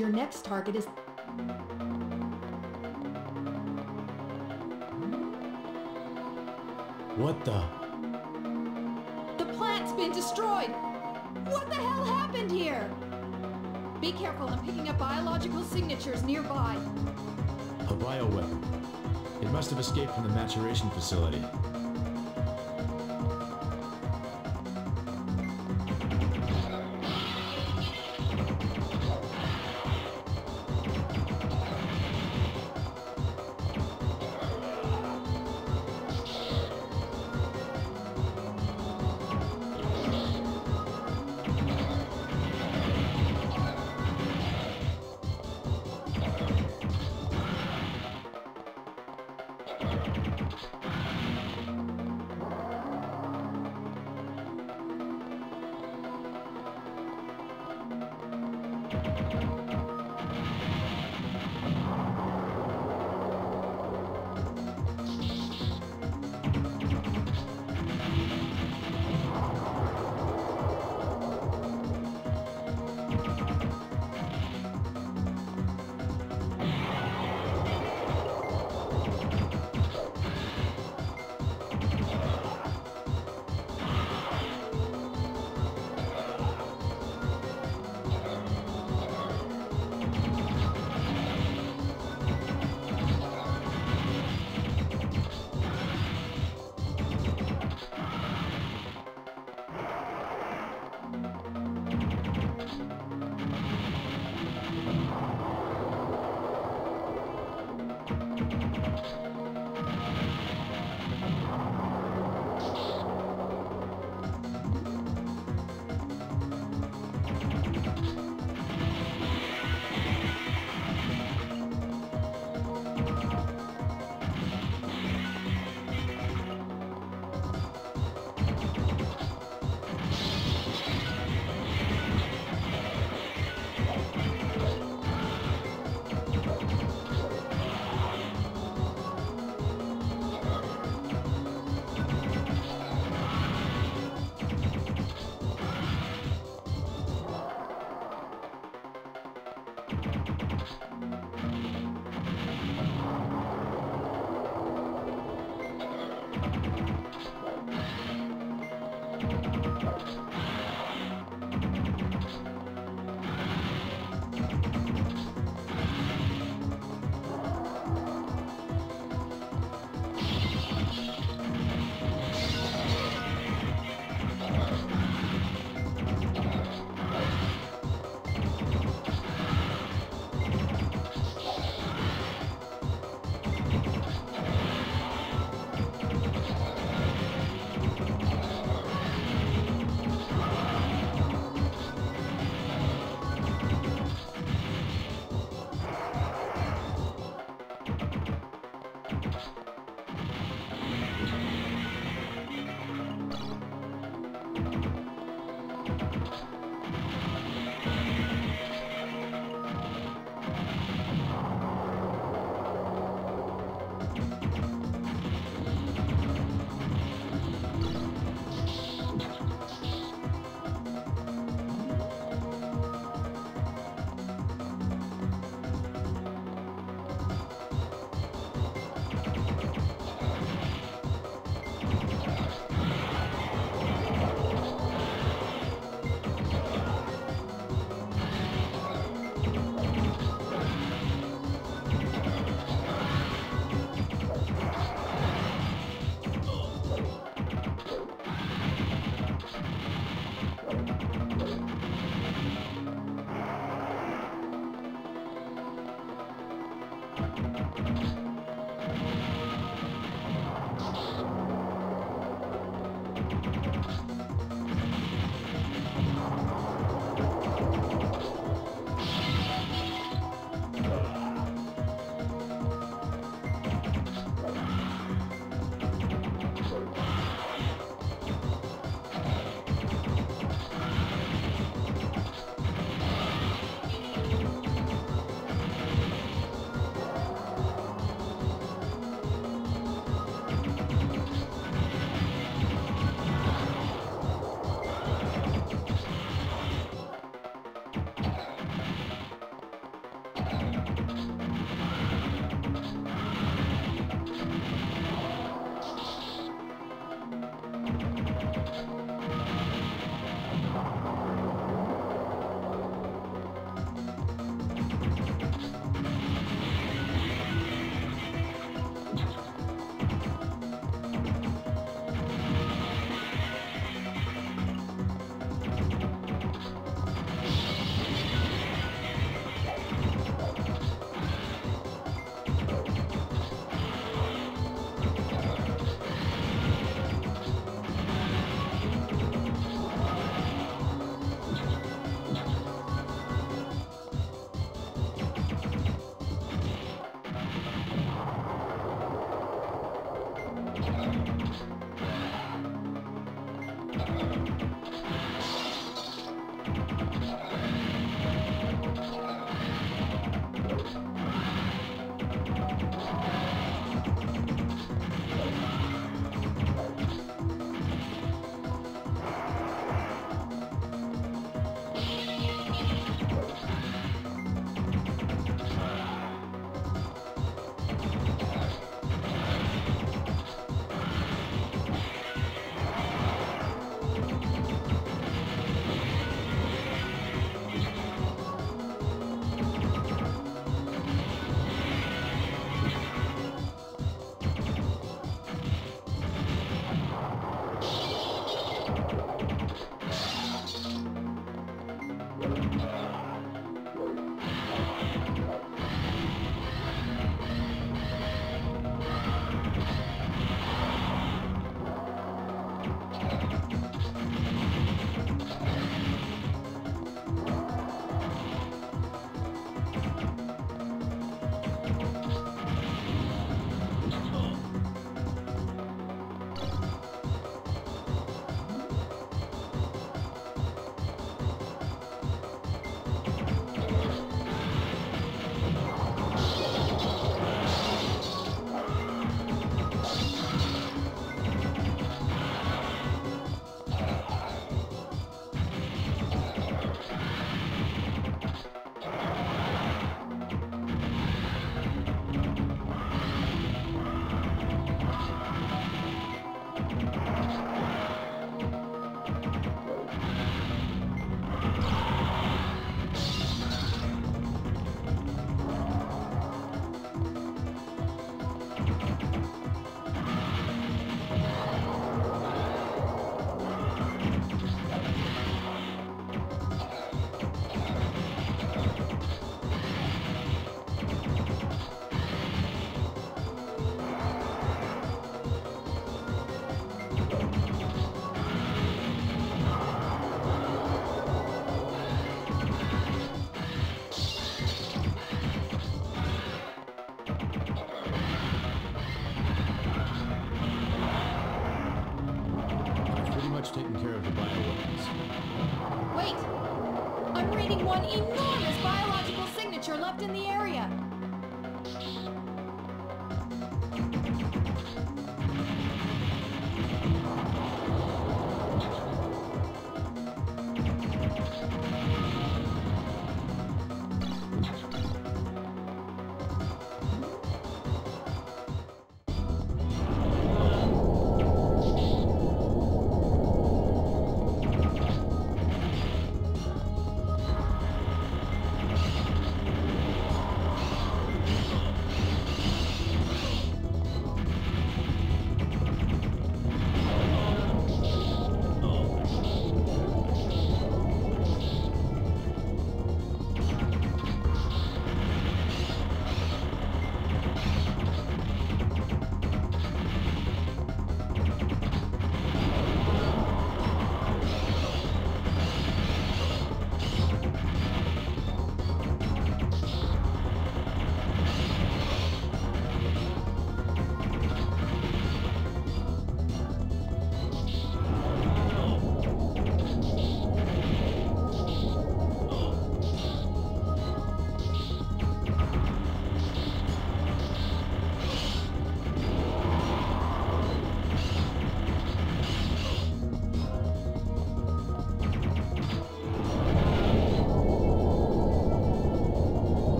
Your next target is... What the? The plant's been destroyed! What the hell happened here? Be careful, I'm picking up biological signatures nearby. A bioweapon. It must have escaped from the maturation facility.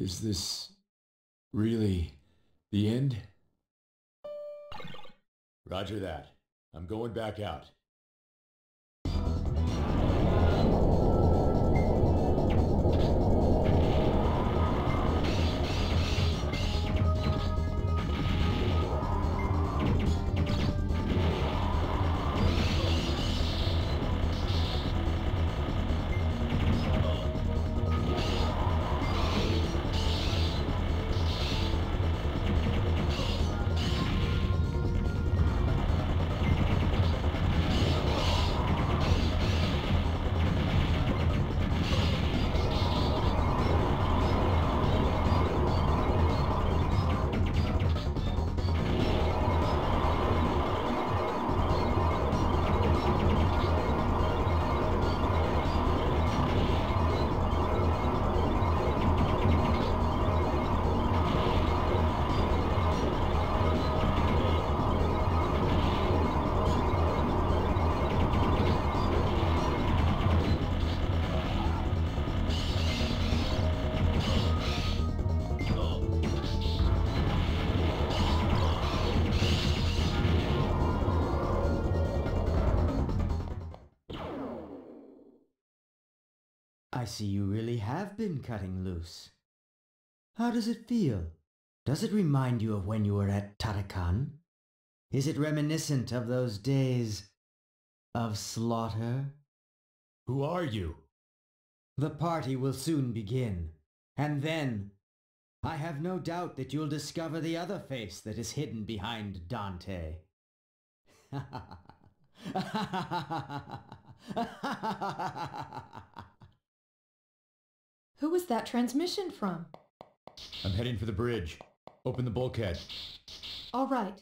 Is this really the end? Roger that. I'm going back out. I see you really have been cutting loose. How does it feel? Does it remind you of when you were at Tarakan? Is it reminiscent of those days of slaughter? Who are you? The party will soon begin, and then I have no doubt that you'll discover the other face that is hidden behind Dante. Who was that transmission from? I'm heading for the bridge. Open the bulkhead. All right.